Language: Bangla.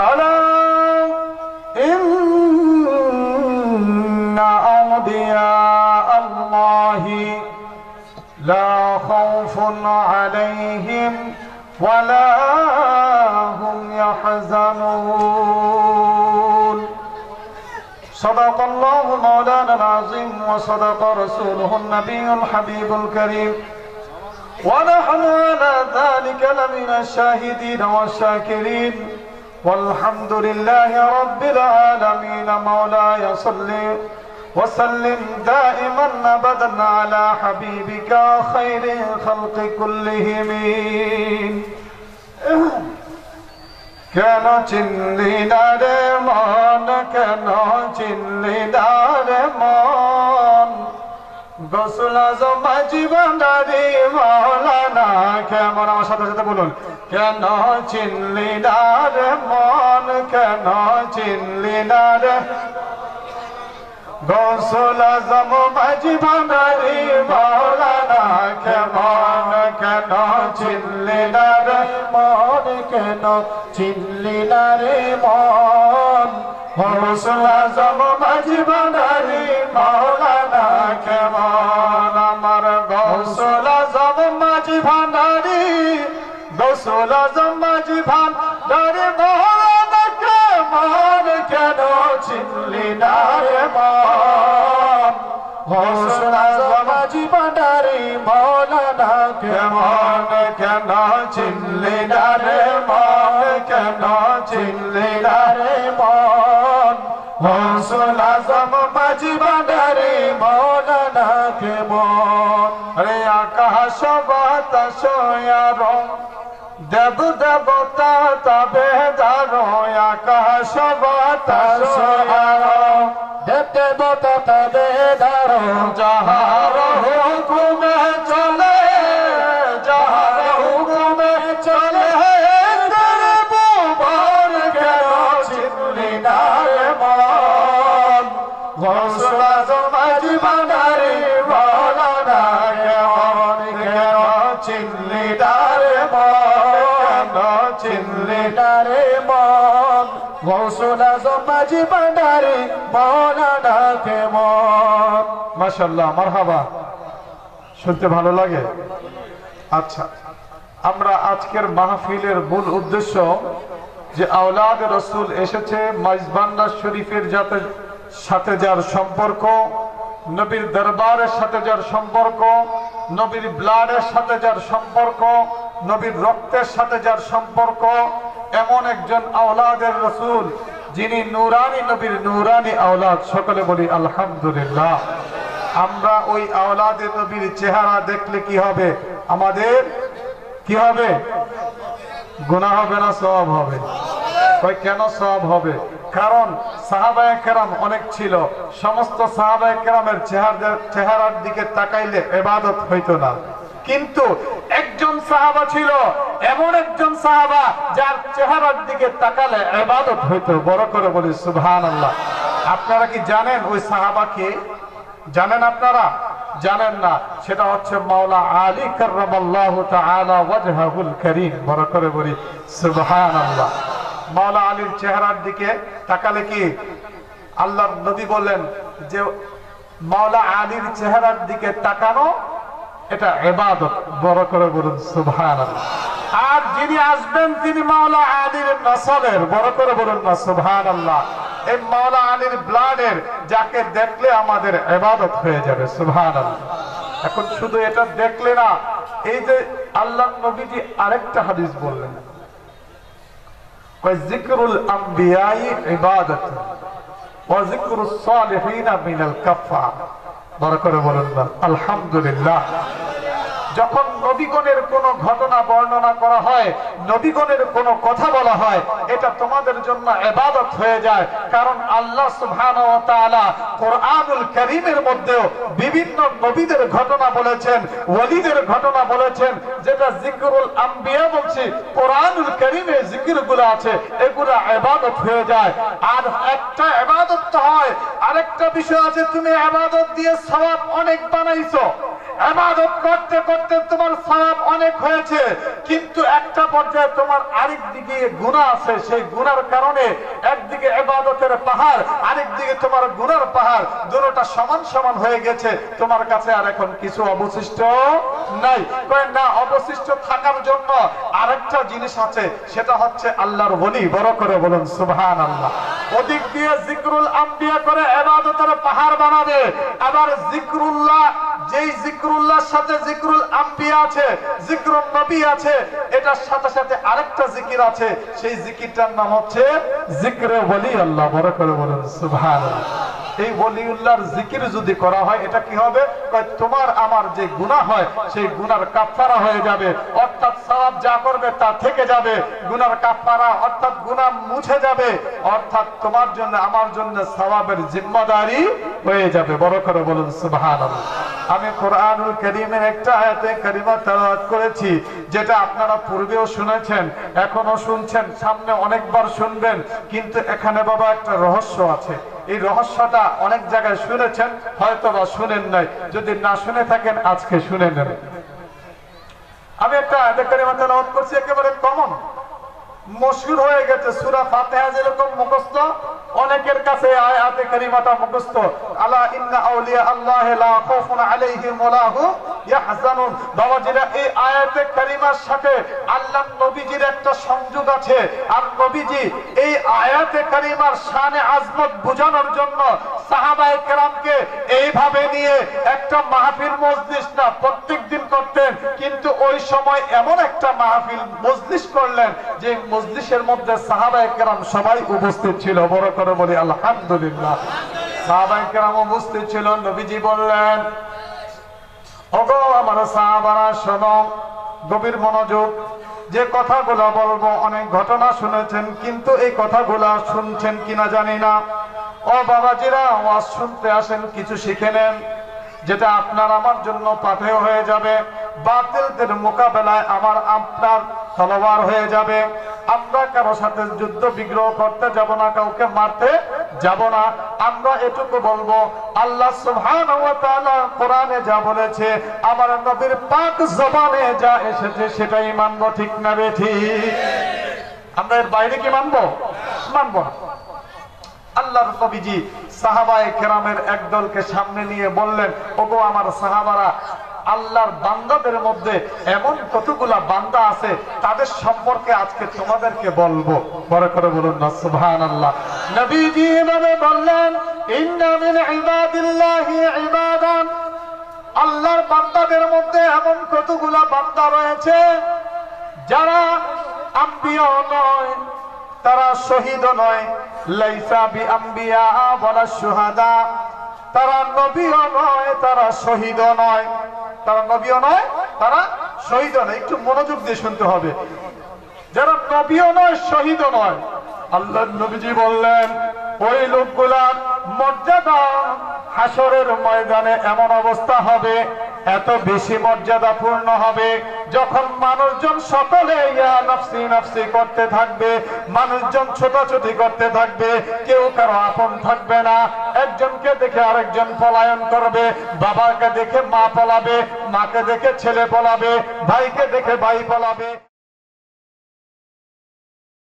ألا إن أولياء الله لا خوف عليهم ولا هم يحزنون. صدق الله مولانا العظيم وصدق رسوله النبي الحبيب الكريم. ونحن على ذلك لمن الشاهدين والشاكرين. والحمد لله رب العالمين مولاي صل وسلم دائما ابدا على حبيبك خير خلق كلهم কেন চিনলি না রে মন কেন চিনলি না রে মন গোসল জমা জীবনারি মৌলানা কেমন আমার সাথে সাথে বলুন কেন চিনলি না রে মন? কেন চিনলি না রে? গোসল জমা জীবনারি মৌলানা কেমন? কেন চিনলি না রে মন? কেন চিনলি না রে মন? গোসল জমা জীবনারি মৌলানা কেমন? আমার গোসল গোসল জমা জীবনারি মৌলানা কেমন কেন চিনলি না রে মন? গোসল জমা জীবনারি মৌলানা কেন রে মন? কেন চিনলি না রে মন? গোসল জমা জীবনারি মৌলানা কেমন রে আকাশ বাতাস, রং দেব দেবতা তবে দারো আকাশ বাতাস। দেব দেবতা তবে দারো যাহার চিনলি না রে মন, ঘোষণা জমাজি বানারে বলা না কেমন মাশাল্লাহ মারহাবা। শুনতে ভালো লাগে? আচ্ছা আমরা আজকের মাহফিলের মূল উদ্দেশ্য যে আওলাদ রসুল এসেছে মাইজবান্না শরীফের যাতে সাথে যার সম্পর্ক, নবীর দরবারের সাথে যার সম্পর্ক, নবীর ব্লাডের সাথে যার সম্পর্ক নবীর রক্তের সাথে যার সম্পর্ক, এমন একজন আওলাদের রসুল, যিনি নুরানি নবীর নুরানি আওলাদ। সকলে বলি, আলহামদুলিল্লাহ। আমরা ওই আওলাদের নবীর চেহারা দেখলে কি হবে? আমাদের কি হবে? গুনাহ হবে না সব হবে? কেন সব হবে? কারণ সাহাবায়ে কেরাম অনেক ছিল। সমস্ত সাহাবায়ে কেরামের চেহারার দিকে তাকাইলে এবাদত হইতো না। কিন্তু একজন সাহাবা ছিল, এমন একজন সাহাবা যার চেহারার দিকে তাকালে এবাদত হইতো, বড় করে বলি সুহান আল্লাহ আপনারা কি জানেন ওই সাহাবাকে জানেন আপনারা? জানেন না। সেটা হচ্ছে মাওলা আলী ওয়াজহাহুল কারীম, বড় করে বলি, সুবহানাল্লাহ। মাওলা আলীর চেহারার দিকে তাকালে কি? আল্লাহ নবী বললেন যে, মাওলা আলীর চেহারার দিকে তাকানো এটা ইবাদত, বড় করে বলুন, সুবহানাল্লাহ। আর যিনি আসবেন, তিনি মাওলা আলীর নসলের, বড় করে বলুন না, সুবহানাল্লাহ। এই মাওলা আলীর ব্লাডের যাকে দেখলে আমাদের এবাদত হয়ে যাবে সুভান এখন শুধু এটা দেখলে না, এই যে আল্লাহ নবীজি আরেকটা হাদিস বললেন। জিক্রুল আম্বিয়াই ইবাদত, ওয়া জিক্রুস সালিহিনা মিনাল বড় করে বলুন না আলহামদুলিল্লাহ। যখন নবীগণের কোন ঘটনা বর্ণনা করা হয়, নবীগণের কোন কথা বলা হয়, এটা তোমাদের জন্য এবাদত হয়ে যায়। কারণ আল্লাহ সুবহানাহু ওয়া তাআলা কোরআনুল মধ্যেও বিভিন্ন নবীদের ঘটনা বলেছেন ওলিদের ঘটনা বলেছেন, যেটা জিকরুল আম্বিয়া বলছি, কোরআনুল কারীমে জিকিরগুলো আছে, এগুলো এবাদত হয়ে যায়। আর একটা এবাদত হয়, আরেকটা বিষয় আছে, তুমি ইবাদত দিয়ে সওয়াব অনেক বানাইছো। এবাদত করতে করতে তোমার সওয়াব অনেক হয়েছে, কিন্তু একটা পর্যায়ে তোমার আরেক দিকে গুনাহ আছে, সেই গুনার কারণে একদিকে এবাদতের পাহাড় আরেক দিকে তোমার গুনার পাহাড়, দুটোটা সমান সমান হয়ে গেছে। তোমার কাছে আর এখন কিছু অবশিষ্ট নাই। না, অবশিষ্ট থাকার জন্য আরেকটা জিনিস আছে, সেটা হচ্ছে আল্লাহর বলি বড় করে বলুন সুবহান আল্লাহ ওদিক দিয়ে জিক্রুল আম্বিয়া করে এবাদতের পাহাড় বানাবে। আবার জিক্রুল্লাহ যেই জিক্রুল্লাহর সাথে জিক্রুল আম্বিয়া আছে জিক্রুল নবী আছে, এটার সাথে সাথে আরেকটা জিকির আছে। সেই জিকিরটার নাম হচ্ছে জিক্রে আল্লাহ বড় করে বলুন, সুবহানাল্লাহ। এই জিকির যদি করা হয়, এটা কি হবে? তোমার আমার যে গুনাহ হয়, সেই গুনার কাফফারা হয়ে যাবে। অর্থাৎ সওয়াব যা করবে, তা থেকে যাবে। গুনার কাফফারা, অর্থাৎ গুনাহ মুছে যাবে। অর্থাৎ তোমার জন্য, আমার জন্য সওয়াবের জিম্মাদারি হয়ে যাবে। বড় করে বলুন, সুবহানাল্লাহ। আমি কোরআনুল করিমের একটা আয়াতে কারিমা তেলাওয়াত করেছি, যেটা আপনারা পূর্বেও শুনেছেন এখনও শুনছেন, সামনে অনেকবার শুনবেন, কিন্তু এখানে বাবা একটা রহস্য আছে। এই রহস্যটা অনেক জায়গায় শুনেছেন হয়তো বা শুনেন নাই। যদি না শুনে থাকেন, আজকে শুনে নেন আমি একটা আয়াতে কারিমা তেলাওয়াত করছি, একেবারে কমন মশহুর হয়ে গেছে সূরা ফাতিহা যেরকম মুখস্থ অনেকের কাছে আয়াতে কারিমাটা মুখস্থ। আলা ইন্না আউলিয়া আল্লাহ লা খাউফুন আলাইহিম ওয়া লা হুম ইয়াহজানুন বাবাজিরা, এই আয়াতে কারিমার সাথে আল্লাহ নবীজির একটা সংযোগ আছে। আর নবীজি এই আয়াতে কারিমার শানে আজমত বোঝানোর জন্য সাহাবায়ে কেরামকে এইভাবে নিয়ে একটা মাহফিল মজলিস না, প্রত্যেক দিন করতেন। কিন্তু ওই সময় এমন একটা মাহফিল মজলিস করলেন যে মজলিসের মধ্যে সাহাবায়ে কেরাম সবাই উপস্থিত ছিল। বড় করে বলি, আলহামদুলিল্লাহ। সাহাবায়ে কেরাম উপস্থিত ছিল, নবীজি বললেন ওগো আমার সাহাবারা, শোনো, গভীর মনোযোগ। যে কথাগুলো বলব, অনেক ঘটনা শুনেছেন, কিন্তু এই কথাগুলা শুনছেন কিনা জানি না। ও বাবাজিরা, ওয়াজ শুনতে আসেন, কিছু শিখে নেন, যেটা আপনার আমার জন্য পাথেয় হয়ে যাবে। বাতিলদের মোকাবেলায় আমার আপনার তলোয়ার হয়ে যাবে। আমরা কারও সাথে যুদ্ধ বিগ্রহ করতে যাব না, কাউকে মারতে যাব না। আমরা এটুকু বলব, আল্লাহ কোরআনে যা বলেছে, আমার নবীর পাক জবানে যা এসেছে সেটাই মানবো, ঠিক না বে ঠিক? আমরা এর বাইরে কি মানবো? মানবো না। আল্লাহর কেরামের একদলকে সামনে নিয়ে বললেন, ওগো আমার সাহাবারা, আল্লাহর বান্দাদের মধ্যে এমন কতগুলা বান্দা আছে, তাদের সম্পর্কে আজকে তোমাদেরকে বলব। বড় করে বলুন, না, সুবহানাল্লাহ। নবীজি এভাবে বললেন আল্লাহর বান্দাদের মধ্যে এমন কতগুলা বান্দা রয়েছে, যারা আম্বিয়া নয়, তারা শহীদ নয়। লাইসা বি আম্বিয়া বলা সুহাদা তারা নবীও নয়, তারা শহীদ নয়। তারা নবীও নয়, তারা শহীদ নয়। একটু মনোযোগ দিয়ে শুনতে হবে। যারা নবীও নয় শহীদ নয়। আল্লাহ নবীজি বললেন, ওই লোকগুলার মর্যাদা হাসরের ময়দানে এমন অবস্থা হবে, এত বেশি মর্যাদা পূর্ণ হবে, যখন মানুষজন সকলে নফসি নফসি করতে থাকবে, মানুষজন ছোটাছুটি করতে থাকবে, কেউ কারও আপন থাকবে না, একজনকে দেখে আরেকজন পলায়ন করবে, বাবাকে দেখে মা পলাবে, মাকে দেখে ছেলে পলাবে, ভাইকে দেখে ভাই পলাবে।